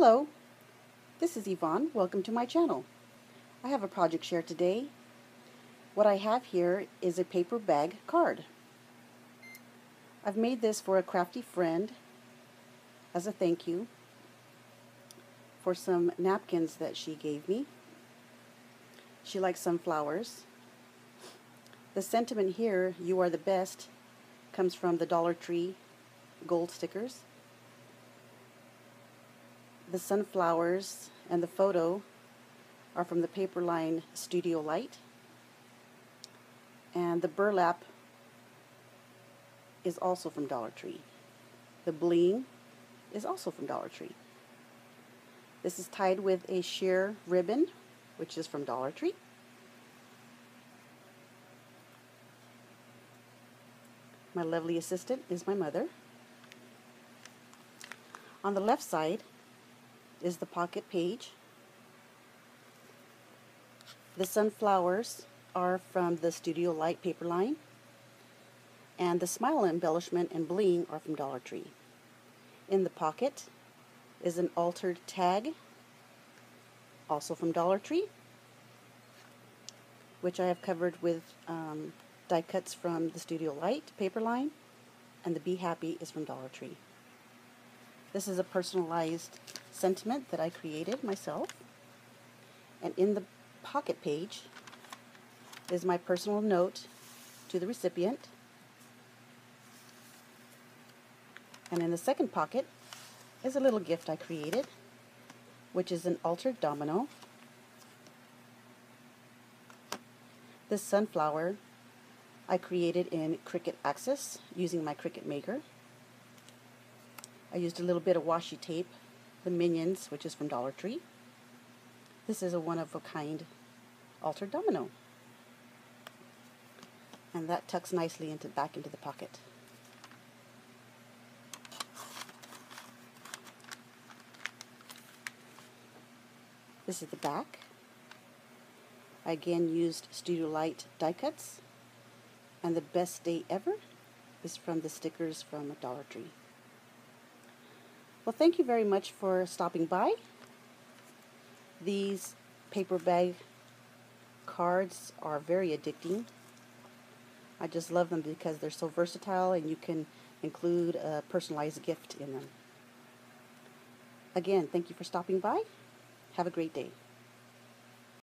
Hello, this is Yvonne. Welcome to my channel. I have a project share today. What I have here is a paper bag card. I've made this for a crafty friend as a thank you for some napkins that she gave me. She likes sunflowers. The sentiment here, you are the best, comes from the Dollar Tree gold stickers. The sunflowers and the photo are from the Paperline Studio Light. And the burlap is also from Dollar Tree. The bling is also from Dollar Tree. This is tied with a sheer ribbon, which is from Dollar Tree. My lovely assistant is my mother. On the left side is the pocket page. The sunflowers are from the Studio Light paper line. And the smile embellishment and bling are from Dollar Tree. In the pocket is an altered tag, also from Dollar Tree, which I have covered with um, die cuts from the Studio Light paper line, and the Be Happy is from Dollar Tree. This is a personalized sentiment that I created myself. And in the pocket page is my personal note to the recipient. And in the second pocket is a little gift I created, which is an altered domino. This sunflower I created in Cricut Access using my Cricut Maker. I used a little bit of washi tape, the Minions, which is from Dollar Tree. This is a one-of-a-kind altered domino. And that tucks nicely into back into the pocket. This is the back. I again used Studio Light die cuts. And the best day ever is from the stickers from Dollar Tree. Well, thank you very much for stopping by. These paper bag cards are very addicting. I just love them because they're so versatile and you can include a personalized gift in them. Again, thank you for stopping by. Have a great day.